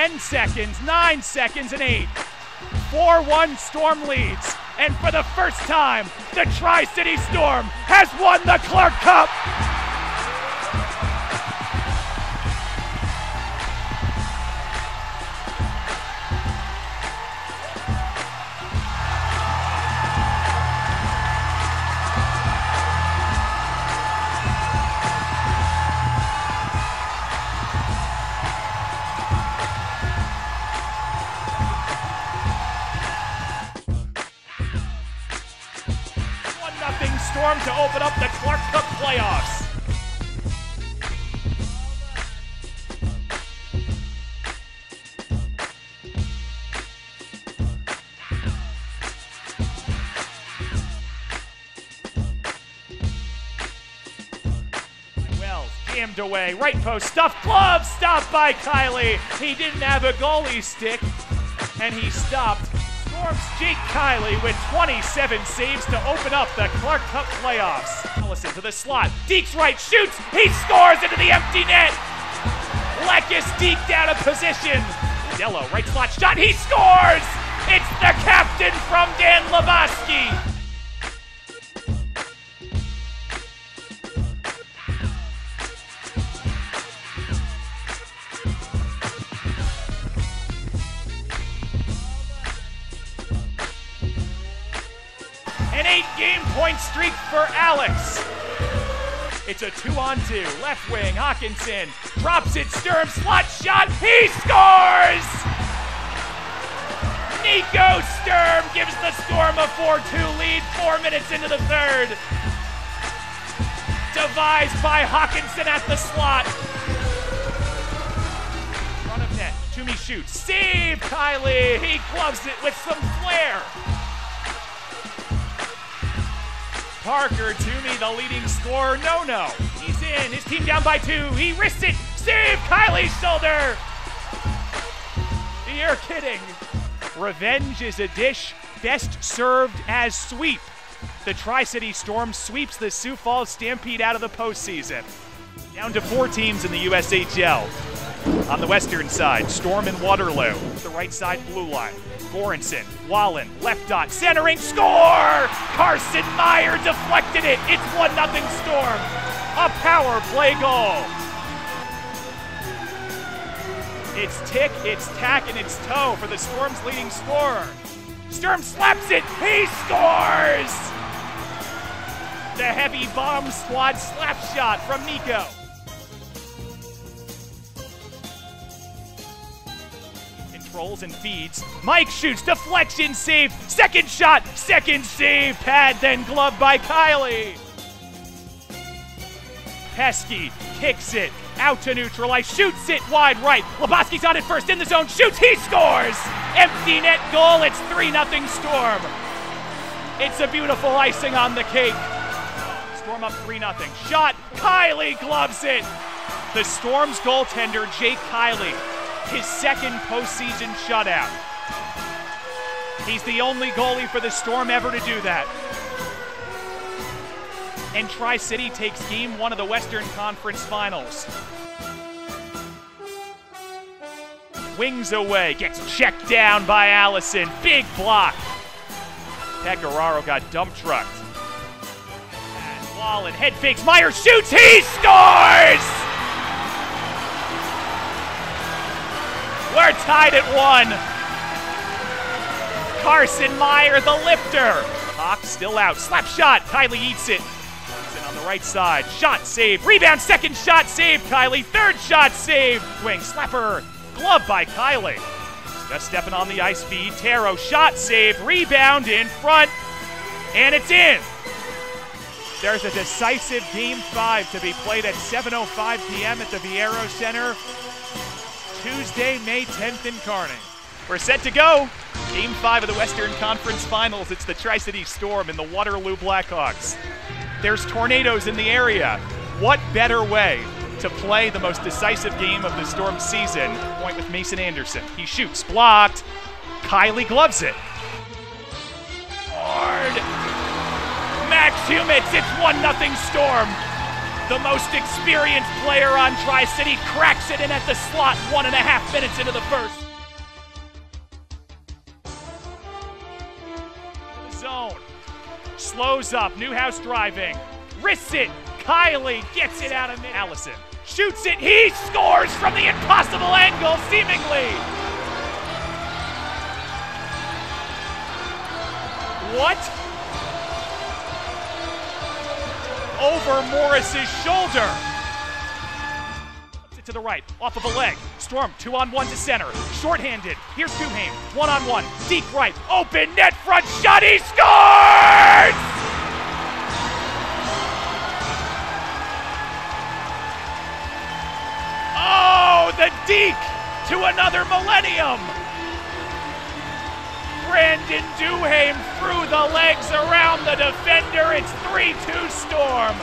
10 seconds, 9 seconds, and 8. 4 1 Storm leads. And for the first time, the Tri City Storm has won the Clark Cup. Nothing Storm to open up the Clark Cup playoffs. Jammed away, right post, stuffed glove, stopped by Kielly. He didn't have a goalie stick, and he stopped. Storms Jake Kielly with 27 saves to open up the Clark Cup playoffs. Allison to the slot, Deeks right shoots, he scores into the empty net. Lekis deked down of position. Dello right slot shot, he scores. It's the captain from Dan Labosky. Point streak for Alex. It's a two on two. Left wing, Hawkinson drops it. Sturm slot shot. He scores! Nico Sturm gives the Storm a 4 2 lead four minutes into the third. Devised by Hawkinson at the slot. Front of net. Toomey shoots. Save Kielly. He gloves it with some flair. Parker, Toomey, the leading scorer. No, no. He's in. His team down by two. He risks it. Save Kielly's shoulder. You're kidding. Revenge is a dish best served as sweep. The Tri City Storm sweeps the Sioux Falls Stampede out of the postseason. Down to four teams in the USHL. On the western side, Storm and Waterloo. The right side blue line. Goransson, Wahlin, left dot, centering, score! Carson Meyer deflected it. It's 1 0 Storm. A power play goal. It's tick, it's tack, and it's toe for the Storm's leading scorer. Sturm slaps it. He scores! The heavy bomb squad slap shot from Nico. Controls and feeds. Mike shoots, deflection save, second shot, second save, pad, then glove by Kielly. Peski kicks it out to neutralize, shoots it wide right. Labosky's on it first in the zone, shoots, he scores! Empty net goal, it's 3 0 Storm. It's a beautiful icing on the cake. Storm up 3 0. Shot, Kielly gloves it. The Storm's goaltender, Jake Kielly, his second postseason shutout. He's the only goalie for the Storm ever to do that. And Tri City takes game one of the Western Conference Finals. Wings away, gets checked down by Allison. Big block. Pecoraro got dump trucked. And Wahlin head fakes. Meyer shoots. He scores! We're tied at one. Carson Meyer, the lifter. Hawk still out. Slap shot. Kielly eats it. Johnson on the right side. Shot saved. Rebound. Second shot saved. Kielly. Third shot saved. Wing slapper. Glove by Kielly. Just stepping on the ice feed. Taro shot saved. Rebound in front. And it's in. There's a decisive game five to be played at 7.05 p.m. at the Viaero Center. Tuesday, May 10th in Kearney. We're set to go. Game five of the Western Conference Finals. It's the Tri City Storm and the Waterloo Blackhawks. There's tornadoes in the area. What better way to play the most decisive game of the Storm season? Point with Mason Anderson. He shoots, blocked. Kielly gloves it. Hard. Max Humitz, it's 1 0 Storm. The most experienced player on Tri City cracks it in at the slot one and a half minutes into the first. Zone. Slows up. Newhouse driving. Wrists it. Kielly gets it out of mid. Allison shoots it. He scores from the impossible angle, seemingly. What? Over Morris's shoulder. To the right, off of a leg. Storm, two on one to center. Shorthanded. Here's Duhaime, one on one. Deep right, open net front shot. He scores! Oh, the deke to another millennium. Duhaime through the legs around the defender. It's 3 2 Storm.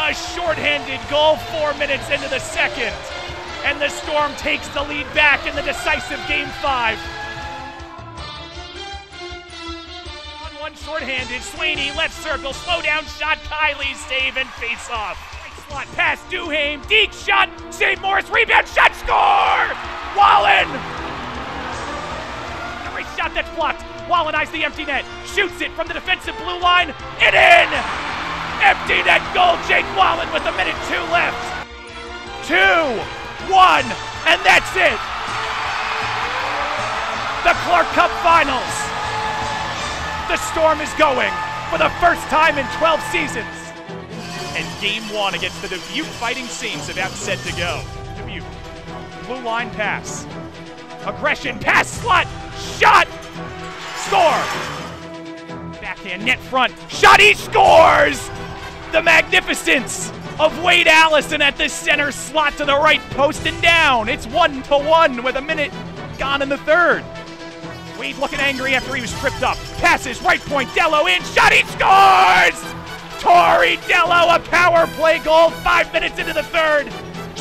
A shorthanded goal four minutes into the second. And the Storm takes the lead back in the decisive game five. On one shorthanded, Sweeney left circle, slow down shot, Kielly save and face off slot pass, Duhaime, deep shot, save Morris, rebound, shot, score! Wahlin! That's blocked. Wahlin eyes the empty net, shoots it from the defensive blue line, and in! Empty net goal, Jake Wahlin with a minute two left. Two, one, and that's it! The Clark Cup Finals! The Storm is going for the first time in 12 seasons and game one against the Dubuque Fighting Saints about set to go. Dubuque, blue line pass. Aggression, pass, slot, shot, score! Backhand, net front, shot, he scores! The magnificence of Wade Allison at the center slot to the right post and down. It's one to one with a minute gone in the third. Wade looking angry after he was tripped up. Passes, right point, Dello in, shot, he scores! Tory Dello, a power play goal five minutes into the third.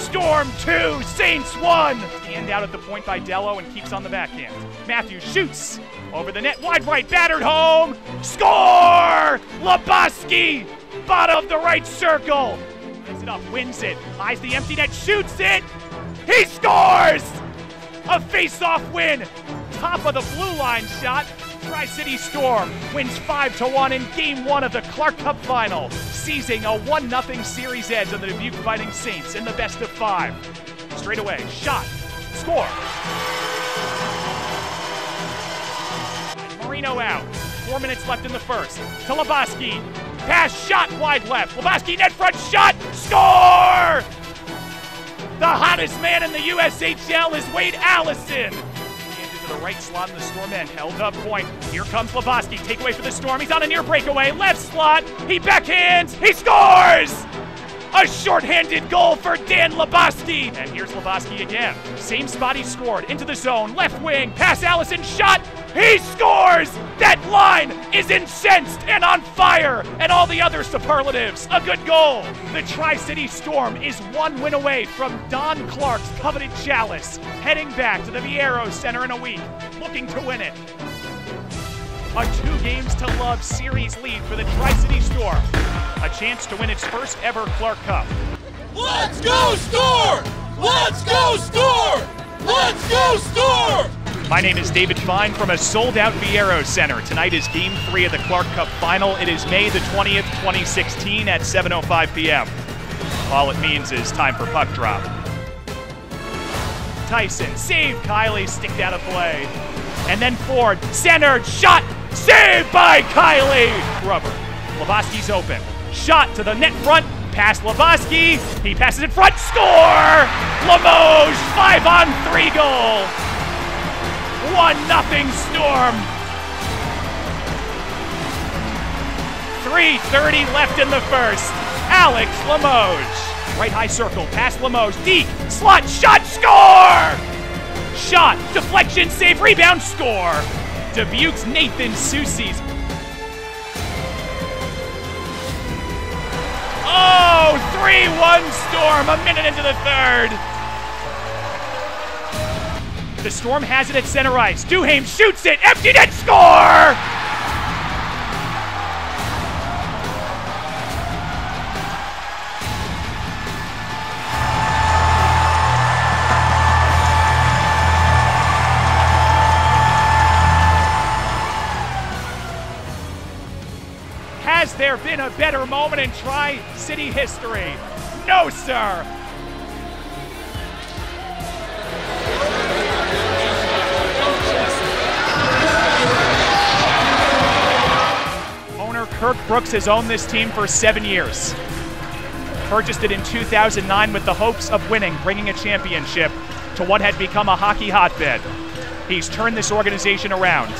Storm two, Saints one. Stand out at the point by Dello and keeps on the backhand. Matthews shoots over the net, wide right, battered home. Score! Labosky, bottom of the right circle. Brings it up, wins it, eyes the empty net, shoots it. He scores! A face-off win. Top of the blue line shot Tri City Storm wins 5 to 1 in game one of the Clark Cup final, seizing a 1 0 series edge on the Dubuque Fighting Saints in the best of five. Straight away, shot, score. Marino out. Four minutes left in the first. To Labosky. Pass, shot, wide left. Labosky, net front, shot, score! The hottest man in the USHL is Wade Allison the right slot in the Storm end. Held up point. Here comes Labosky. Take away for the Storm. He's on a near breakaway. Left slot. He backhands. He scores! A shorthanded goal for Dan Labosky. And here's Labosky again. Same spot he scored. Into the zone. Left wing. Pass Allison. Shot. He scores! That line is incensed and on fire, and all the other superlatives. A good goal. The Tri City Storm is one win away from Don Clark's coveted chalice, heading back to the Viaero Center in a week, looking to win it. A two games to love series lead for the Tri City Storm. A chance to win its first ever Clark Cup. Let's go, Storm! Let's go, Storm! Let's go, Storm! My name is David Fine from a sold out Viaero Center. Tonight is game three of the Clark Cup final. It is May the 20th, 2016 at 7.05 p.m. All it means is time for puck drop. Tyson, save Kielly, sticked out of play. And then Ford, centered, shot, saved by Kielly! Rubber. Labosky's open. Shot to the net front, Pass Labosky. He passes in front. Score! Limoges, five on three goal. 1 nothing Storm. 3.30 left in the first. Alex Limoges. Right high circle, pass Limoges. Deep, slot, shot, score! Shot, deflection, save, rebound, score. Dubuque's Nathan Soucy's. Oh, 3-1 Storm, a minute into the third. The Storm has it at center ice. Duhaime shoots it. Empty net score! Has there been a better moment in Tri City history? No, sir. Kirk Brooks has owned this team for seven years. Purchased it in 2009 with the hopes of winning, bringing a championship to what had become a hockey hotbed. He's turned this organization around.